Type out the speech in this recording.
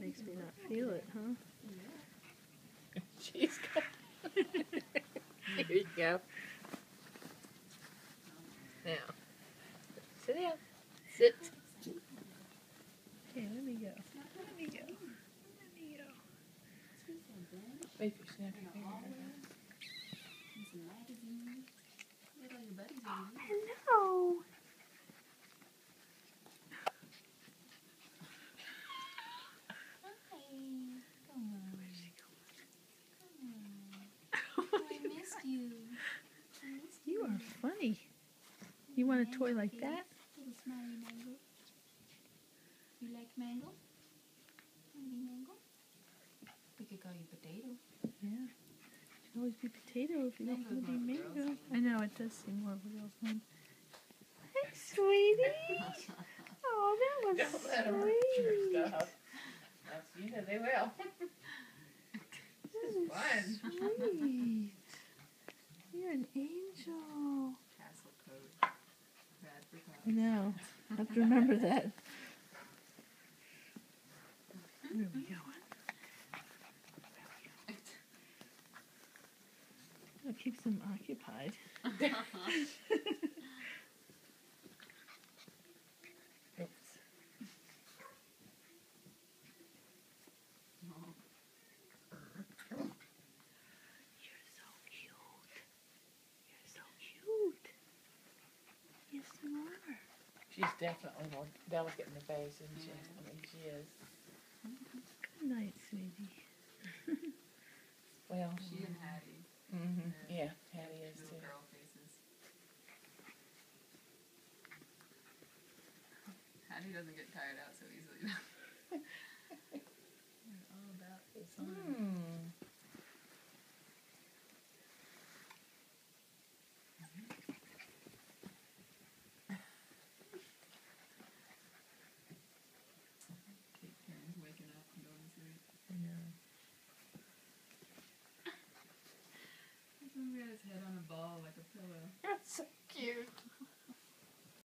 makes me not feel it, huh? She's got. Here you go. Now, sit down. Sit. Okay, let me go. Let me go. Let me go. Wait for snap your finger. Hello. I missed you. I missed You are funny. You want a toy like that? Little mango. You like mango? Honey mango? We could call you potato. Yeah. Should always be potato if you don't Mango's want to be more of a girl's mango. I know it does seem more of a girl's name. Hey, sweetie. Oh, that was Don't let them hurt your stuff. You know they will. this is fun. Sweet. You're an angel. Know. I have to remember that. Where are we going? Keeps them occupied. Uh-huh. Oops. You're so cute. You're so cute. Yes, you are. She's definitely more delicate in the face, isn't she? I mean, she is. Good night, sweetie. Well, She and Hattie. hmm yeah, Hattie is Little too. girl faces. Hattie doesn't get tired out so easily. All about this. Hmm. Maybe head on a ball like a pillow. That's so cute.